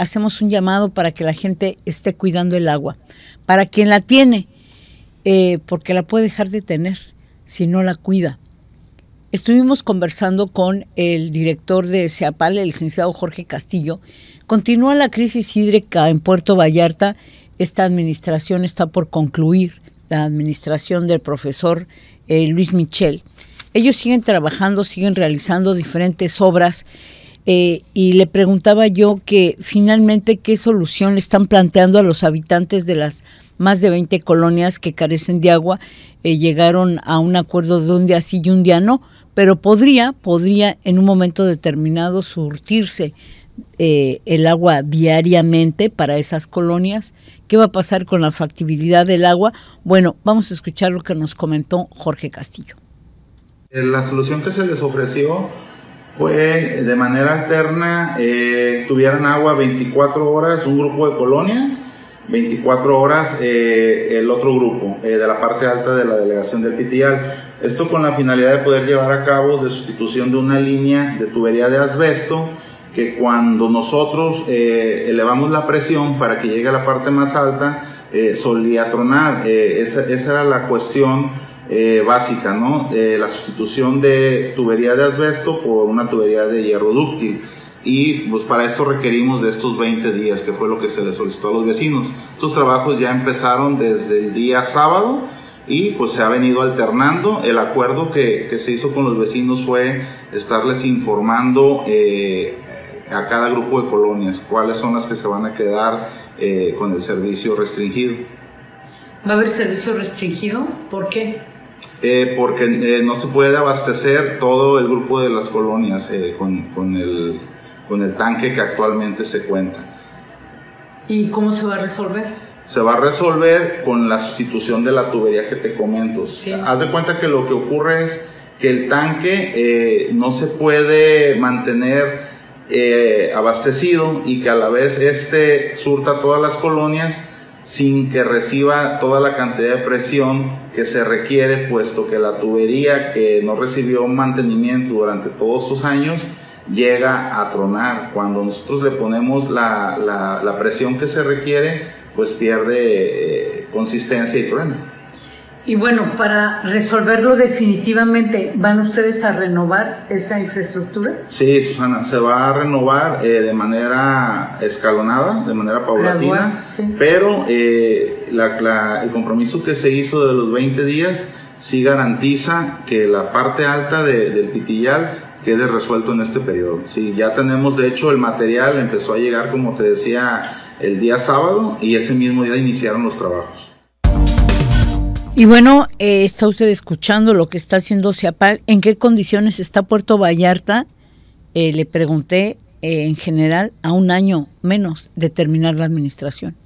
hacemos un llamado para que la gente esté cuidando el agua. Para quien la tiene, eh, porque la puede dejar de tener si no la cuida. Estuvimos conversando con el director de CEAPAL, el licenciado Jorge Castillo. Continúa la crisis hídrica en Puerto Vallarta. Esta administración está por concluir, la administración del profesor eh, Luis Michel. Ellos siguen trabajando, siguen realizando diferentes obras eh, y le preguntaba yo que finalmente qué solución le están planteando a los habitantes de las más de 20 colonias que carecen de agua. Eh, llegaron a un acuerdo de un día sí y un día no pero podría, podría en un momento determinado surtirse eh, el agua diariamente para esas colonias. ¿Qué va a pasar con la factibilidad del agua? Bueno, vamos a escuchar lo que nos comentó Jorge Castillo. La solución que se les ofreció fue de manera alterna, eh, tuvieran agua 24 horas un grupo de colonias 24 horas eh, el otro grupo eh, de la parte alta de la delegación del Pitial. Esto con la finalidad de poder llevar a cabo de sustitución de una línea de tubería de asbesto que cuando nosotros eh, elevamos la presión para que llegue a la parte más alta solía tronar. Esa, esa, era la cuestión básica, ¿no? la sustitución de tubería de asbesto por una tubería de hierro dúctil y pues para esto requerimos de estos 20 días, que fue lo que se les solicitó a los vecinos. Estos trabajos ya empezaron desde el día sábado y pues se ha venido alternando. El acuerdo que, que se hizo con los vecinos fue estarles informando eh, a cada grupo de colonias cuáles son las que se van a quedar eh, con el servicio restringido. ¿Va a haber servicio restringido? ¿Por qué? Eh, porque eh, no se puede abastecer todo el grupo de las colonias eh, con, con, el, con el tanque que actualmente se cuenta. ¿Y cómo se va a resolver? Se va a resolver con la sustitución de la tubería que te comento. Haz de cuenta que lo que ocurre es que el tanque eh, no se puede mantener eh, abastecido y que a la vez este surta todas las colonias sin que reciba toda la cantidad de presión que se requiere, puesto que la tubería que no recibió mantenimiento durante todos estos años, llega a tronar. Cuando nosotros le ponemos la, la, presión que se requiere, pues pierde eh, consistencia y truena. Y bueno, para resolverlo definitivamente, ¿van ustedes a renovar esa infraestructura? Sí, Susana, se va a renovar eh, de manera escalonada, de manera paulatina, pero eh, el compromiso que se hizo de los 20 días sí garantiza que la parte alta del pitillal quede resuelto en este periodo. Sí, ya tenemos, de hecho, el material empezó a llegar, como te decía, el día sábado y ese mismo día iniciaron los trabajos. Y bueno, eh, está usted escuchando lo que está haciendo CIAPAL. ¿En qué condiciones está Puerto Vallarta? Eh, le pregunté eh, en general a un año menos de terminar la administración.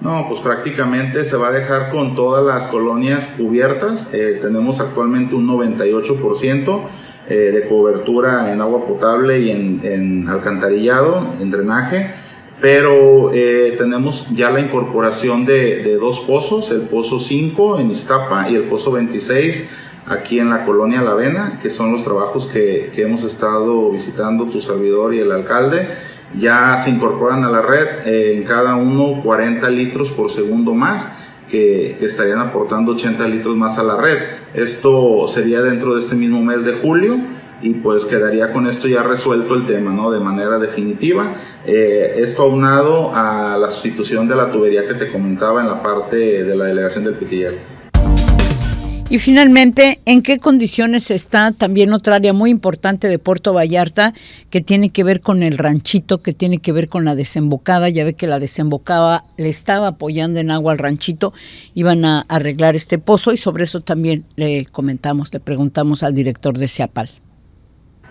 No, pues prácticamente se va a dejar con todas las colonias cubiertas. tenemos actualmente un 98% eh, de cobertura en agua potable y en, alcantarillado, en drenaje, pero eh, tenemos ya la incorporación de, dos pozos, el pozo 5 en Iztapa y el pozo 26 aquí en la colonia La Avena, que son los trabajos que, hemos estado visitando tu servidor y el alcalde. Ya se incorporan a la red eh, en cada uno 40 litros por segundo más que, estarían aportando 80 litros más a la red. Esto sería dentro de este mismo mes de julio y pues quedaría con esto ya resuelto el tema, ¿no? De manera definitiva. Eh, esto aunado a la sustitución de la tubería que te comentaba en la parte de la delegación del Pitillal. Y finalmente, ¿en qué condiciones está también otra área muy importante de Puerto Vallarta que tiene que ver con el ranchito, que tiene que ver con la desembocada? Ya ve que la desembocada le estaba apoyando en agua al ranchito, iban a arreglar este pozo y sobre eso también le comentamos, le preguntamos al director de CIAPAL.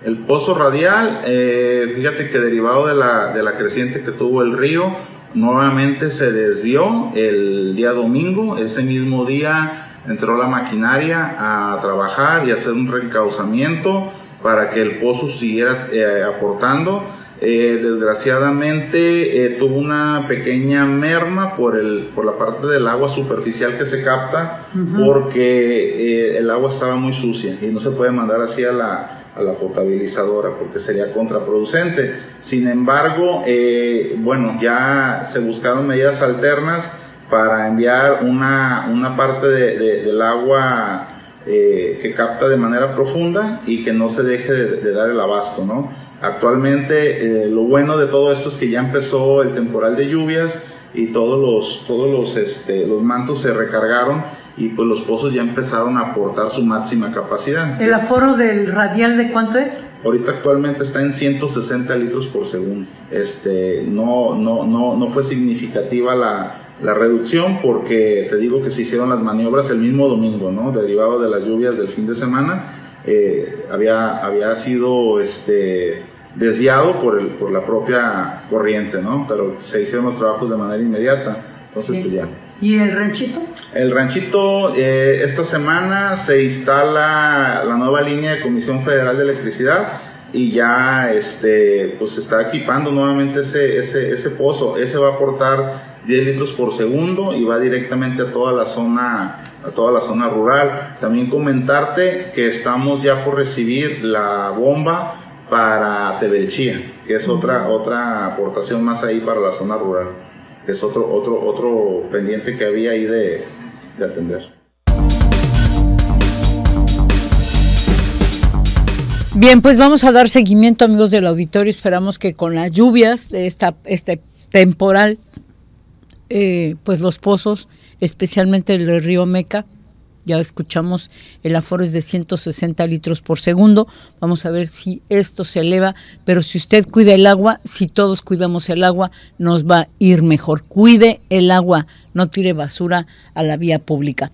El pozo radial, eh, fíjate que derivado de la, de la creciente que tuvo el río, nuevamente se desvió el día domingo, ese mismo día entró la maquinaria a trabajar y hacer un reencauzamiento para que el pozo siguiera eh, aportando. Eh, desgraciadamente eh, tuvo una pequeña merma por, el, por la parte del agua superficial que se capta porque el agua estaba muy sucia y no se puede mandar así a la, a la potabilizadora porque sería contraproducente. Sin embargo, eh, bueno, ya se buscaron medidas alternas para enviar una, una parte del agua eh, que capta de manera profunda y que no se deje de, dar el abasto, ¿no? Actualmente eh, lo bueno de todo esto es que ya empezó el temporal de lluvias y todos los, todos los, este, los mantos se recargaron y pues los pozos ya empezaron a aportar su máxima capacidad. ¿El aforo del radial de cuánto es? Ahorita actualmente está en 160 litros por segundo. Este, no, no, no, no fue significativa la, la reducción porque te digo que se hicieron las maniobras el mismo domingo, ¿no? Derivado de las lluvias del fin de semana, eh, había, había sido este, desviado por, el, por la propia corriente, ¿no? Pero se hicieron los trabajos de manera inmediata. Entonces, pues ya. ¿Y el ranchito? El ranchito, eh, esta semana se instala la nueva línea de Comisión Federal de Electricidad y ya este, pues se está equipando nuevamente ese, ese, ese pozo. Ese va a aportar 10 litros por segundo y va directamente a toda la zona a toda la zona rural. También comentarte que estamos ya por recibir la bomba para Tebelchía, que es otra, otra aportación más ahí para la zona rural es otro, otro, otro pendiente que había ahí de, atender. Bien, pues vamos a dar seguimiento, amigos del auditorio. Esperamos que con las lluvias de esta, este temporal, eh, pues los pozos, especialmente el río Meca, ya escuchamos, el aforo es de 160 litros por segundo. Vamos a ver si esto se eleva, pero si usted cuida el agua, si todos cuidamos el agua, nos va a ir mejor. Cuide el agua, no tire basura a la vía pública.